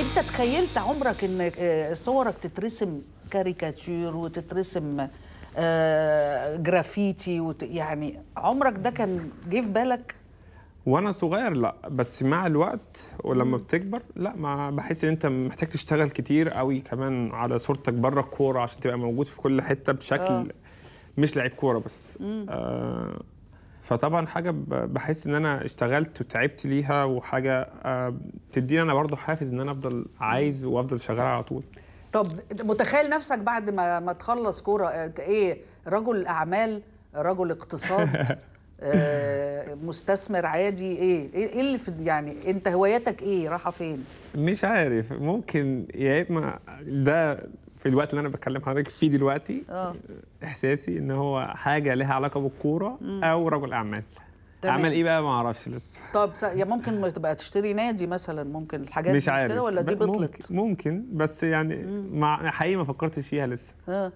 انت تخيلت عمرك ان آه، صورك تترسم كاريكاتير وتترسم آه، جرافيتي وت... يعني عمرك ده كان جه في بالك؟ وأنا صغير لا بس مع الوقت ولما بتكبر لا ما بحس ان انت محتاج تشتغل كتير قوي كمان على صورتك بره الكورة عشان تبقى موجود في كل حتة بشكل آه. مش لعيب كورة بس. آه فطبعا حاجة بحس إن أنا اشتغلت وتعبت ليها وحاجة آه بتديني أنا برضو حافز إن أنا أفضل عايز وأفضل شغال على طول. طب متخيل نفسك بعد ما ما تخلص كورة آه، إيه رجل أعمال رجل اقتصاد آه، مستثمر عادي إيه إيه إيه اللي في يعني أنت هواياتك إيه؟ رايحة فين؟ مش عارف ممكن يا إما ده في الوقت اللي أنا بكلم حضرتك فيه دلوقتي آه. إحساسي إن هو حاجة لها علاقة بالكورة أو رجل أعمال. اعمل إيه بقى؟ ما أعرفش لسه. طب يا ممكن ما تبقى تشتري نادي مثلا ممكن الحاجات مش عارف كده ولا دي بطلت ممكن, ممكن بس يعني مع حقيقي ما فكرتش فيها لسه. آه.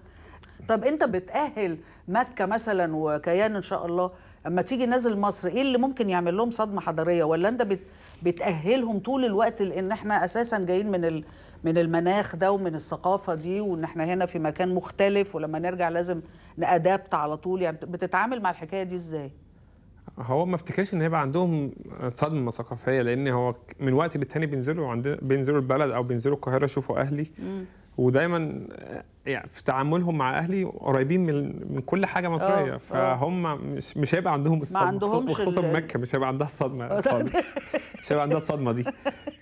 طب انت بتأهل مكة مثلا وكيان إن شاء الله أما تيجي نازل مصر إيه اللي ممكن يعمل لهم صدمة حضارية؟ ولا أنت بت بتأهلهم طول الوقت لأن إحنا أساسا جايين من ال من المناخ ده ومن الثقافة دي وإن إحنا هنا في مكان مختلف ولما نرجع لازم نأدابت على طول؟ يعني بتتعامل مع الحكاية دي إزاي؟ هو ما افتكرش إن هيبقى عندهم صدمة ثقافية لأن هو من وقت للتاني بينزلوا عند بينزلوا البلد أو بينزلوا القاهرة يشوفوا أهلي. ودايما يعني في تعاملهم مع أهلي قريبين من من كل حاجة مصرية. آه، فهم مش مش هيبقى عندهم الصدمه عندهمش خصوصا ال- مكة مش هيبقى عندها الصدمه خالص. مش هيبقى عندها الصدمة دي.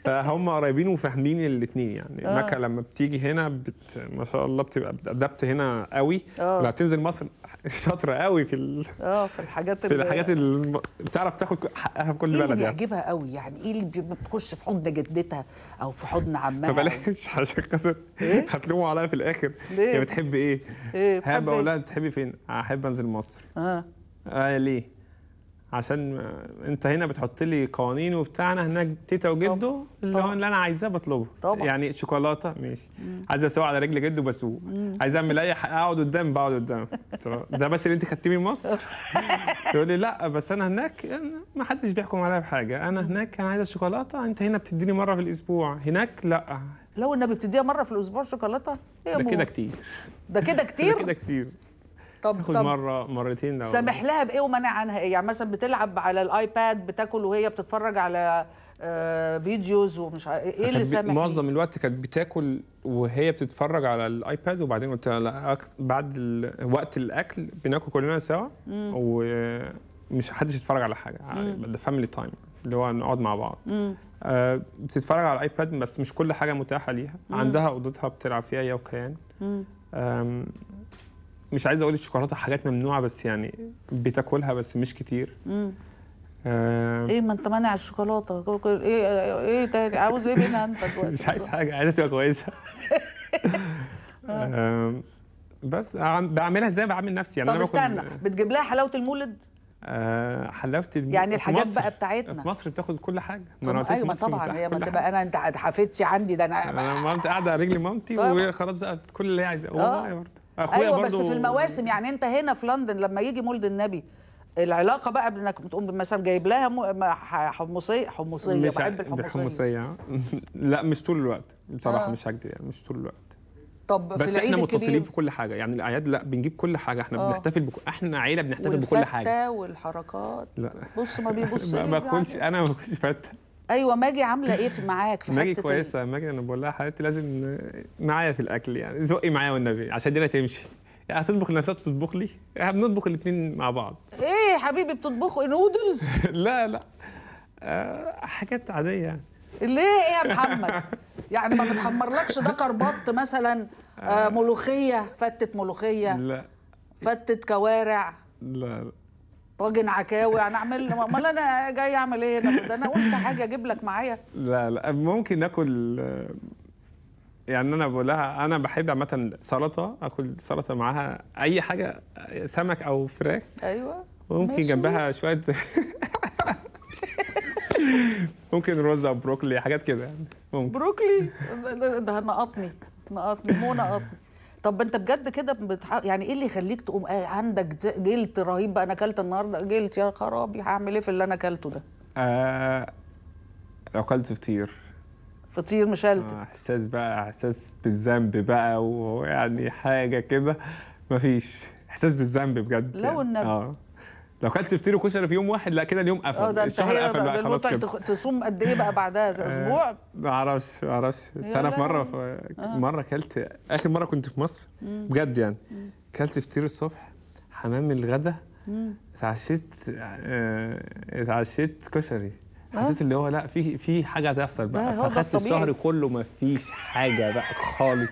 فهم قريبين وفاهمين الاثنين يعني آه. مكة لما بتيجي هنا بت ما شاء الله بتبقى بتأدبت هنا قوي آه. لما بتنزل مصر شاطرة قوي في ال... آه في الحاجات في الحاجات اللي بتعرف تاخد حقها في كل اللي بلد يعني بيعجبها قوي يعني إيه اللي بتخش في حضن جدتها أو في حضن عمها فبلاش عشان خاطر هتلوموا عليا في الآخر ليه؟ هي بتحب إيه؟ إيه بتحب احب أقول إيه؟ لها بتحبي فين؟ أحب أنزل مصر آه آه ليه؟ عشان انت هنا بتحط لي قوانين وبتاع انا هناك تيتا وجده اللي هو. اللي أنا عايزاه بطلبه. طبعا. يعني شوكولاتة ماشي. عايز اسوق على رجل جده بسوق. عايز اعمل اي حاجة اقعد قدام بقعد قدام. ده بس اللي انت خدتيه من مصر؟ تقول لي لا بس انا هناك أنا- ما حدش بيحكم عليا بحاجة. انا هناك أنا عايزة الشوكولاتة انت هنا بتديني مرة في الأسبوع. هناك لا. لو النبي بتديها مرة في الأسبوع شوكولاتة إيه ده؟ كده كتير. ده كده ده كتير؟ كده كتير. طب تاخد طب. مرة مرتين لو سامح لها بإيه ومنع عنها إيه؟ يعني مثلا بتلعب على الآيباد بتاكل وهي بتتفرج على آه videos ومش عارف- إيه اللي سامح؟ معظم الوقت كانت بتاكل وهي بتتفرج على ال iPad وبعدين قلت لها لا بعد وقت الأكل بناكل كلنا سوا ومش حدش يتفرج على حاجة ده family time اللي هو نقعد مع بعض. آه بتتفرج على ال iPad بس مش كل حاجة متاحة ليها. عندها أوضتها بتلعب فيها هي وكيان مش عايز أقول الشوكولاتة حاجات ممنوعة بس يعني بتاكلها بس مش كتير. مم. آم، إيه ما أنت مانع الشوكولاتة. كل- إيه إيه تاني؟ عاوز إيه منها أنت دلوقتي؟ مش عايز حاجة عايزها تبقى كويسة. آم، بس عم- بعملها إزاي؟ بعمل نفسي. يعني طب استنى بتجيب لها حلاوة المولد؟ آه، حلاوة الم- يعني الحاجات بقى بتاعتنا. في مصر بتاخد كل حاجة. أيوه ما مصر طبعا. هي ما تبقى. أنا أنت حفيدتي عندي ده أنا أنا مامتي قاعدة على رجل مامتي طبعا. وهي خلاص بقى كل اللي هي عايزاه. والله برضه. أخويا أيوه برضه بس في المواسم يعني أنت هنا في لندن لما يجي مولد النبي العلاقة بقى بإنك بتقوم مثلا جايب لها حمصية حمصية بحب الحمصية. لا مش طول الوقت. بصراحة آه. مش هكدب يعني مش طول الوقت. طب في بس العيد إحنا متصلين الكبير في كل حاجة. يعني الأعياد لا بنجيب كل حاجة. إحنا آه. بنحتفل بك... إحنا عيلة بنحتفل بكل حاجة. والفتة والحركات. لا. بص ما بيبص ما باكلش أنا ما باكلش فتة. أيوه ماجي عاملة إيه في معاك في ماجي كويسة ماجي أنا بقول لها حياتي لازم معايا في الأكل يعني زقي معايا والنبي عشان دي لا تمشي. يعني هتطبخ لنفسها بتطبخ لي إحنا بنطبخ الاثنين مع بعض. إيه يا حبيبي بتطبخوا نودلز لا لا. آه حاجات عادية يعني. ليه إيه يا محمد؟ يعني ما بتحمرلكش ده كربط مثلا آه ملوخية فتة ملوخية لا. فتة كوارع؟ لا لا. طاجن عكاوي أنا أعمل أمال أنا جاي أعمل إيه؟ ده أنا قلت حاجة أجيب لك معايا. لا لا ممكن ناكل يعني أنا بقول لها أنا بحب عامة سلطة آكل سلطة معاها أي حاجة سمك أو فراخ. أيوه. وممكن ماشي. جنبها شوية ممكن رز أو بروكلي حاجات كده يعني ممكن. بروكلي؟ ده نقطني نقطني مو نقطني. طب انت بجد كده بتح... يعني إيه اللي يخليك تقوم آه عندك جلد رهيب بقى أنا اكلت النهارده جلد يا خرابي هعمل إيه في اللي أنا اكلته ده آه لو أكلت فطير فطير مشلتت آه، إحساس بقى إحساس بالذنب بقى ويعني حاجة كده مفيش إحساس بالذنب بجد لا يعني. والنبي. لو كلت فطير وكشري في يوم واحد لا كده اليوم قفل. آه ده الشهر قفل بقى خلاص كده. تصوم قد إيه بقى بعدها؟ أسبوع؟ ما أعرفش ما أعرفش. أنا في مرة في مرة أكلت آخر مرة كنت في مصر بجد يعني. أكلت فطير الصبح حمام الغدا اتعشيت آه، اتعشيت كشري. حسيت اللي هو لا في في حاجة هتحصل بقى. فاخدت. الشهر كله ما فيش حاجة بقى خالص.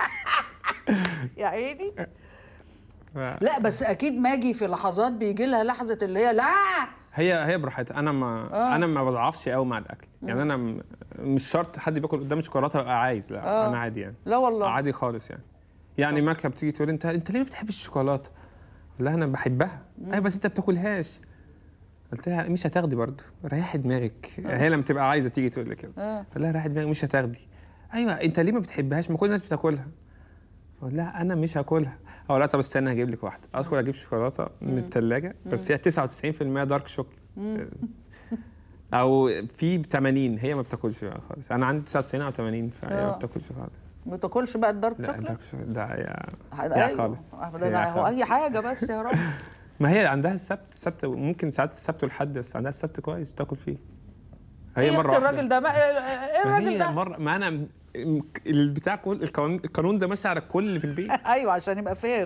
يا عيني. لا بس أكيد ماجي في لحظات بيجي لها لحظة اللي هي لا! هي هي براحتها. أنا ما آه. أنا ما بضعفش قوي مع الأكل. يعني أنا مش شرط حد بياكل قدامي شوكولاتة ابقى عايز لا آه. أنا عادي يعني. لا والله. عادي خالص يعني. يعني ماكا بتيجي تقول أنت أنت ليه ما بتحبش الشوكولاتة؟ لا أنا بحبها. أيوه بس أنت بتاكلهاش. قلت لها مش هتاخدي برضه. ريحي دماغك. هي لما تبقى عايزة تيجي تقول لي كده. آه. لها ريحي دماغك مش هتاخدي. أيوه أنت ليه ما بتحبهاش؟ ما كل الناس بتاكلها. أقول لها أنا مش هاكلها. أقول لها طب استنى هجيب لك واحدة. ادخل أجيب شوكولاتة من الثلاجه بس هي 99% دارك شوكليت أو في 80 هي ما بتاكلش بقى خالص. أنا عندي 99 أو 80 فهي ما آه. بتاكلش خالص. ما تاكلش بقى ال dark لا chocolate؟ dark chocolate ده يا هذا يا أيوة. خالص. ده أنا- هو. أي حاجة بس يا رب. ما هي عندها السبت. السبت ممكن ساعات السبت والحد بس عندها السبت كويس بتاكل فيه. هي إيه مرة. الراجل ده ما إيه الراجل ده؟ ما أنا البتاع كل القانون ده ماشي على الكل في البيت. أيوه عشان يبقى fair